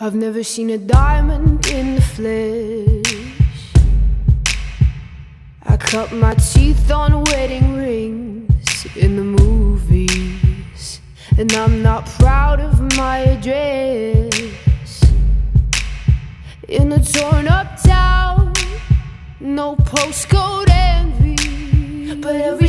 I've never seen a diamond in the flesh. I cut my teeth on wedding rings in the movies, and I'm not proud of my address. In a torn up town, no postcode envy, but every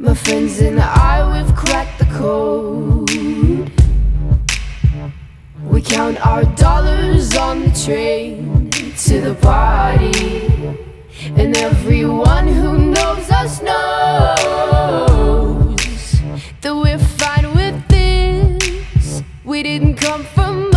My friends and I, we've cracked the code. We count our dollars on the train to the party. And everyone who knows us knows That we're fine with this. We didn't come from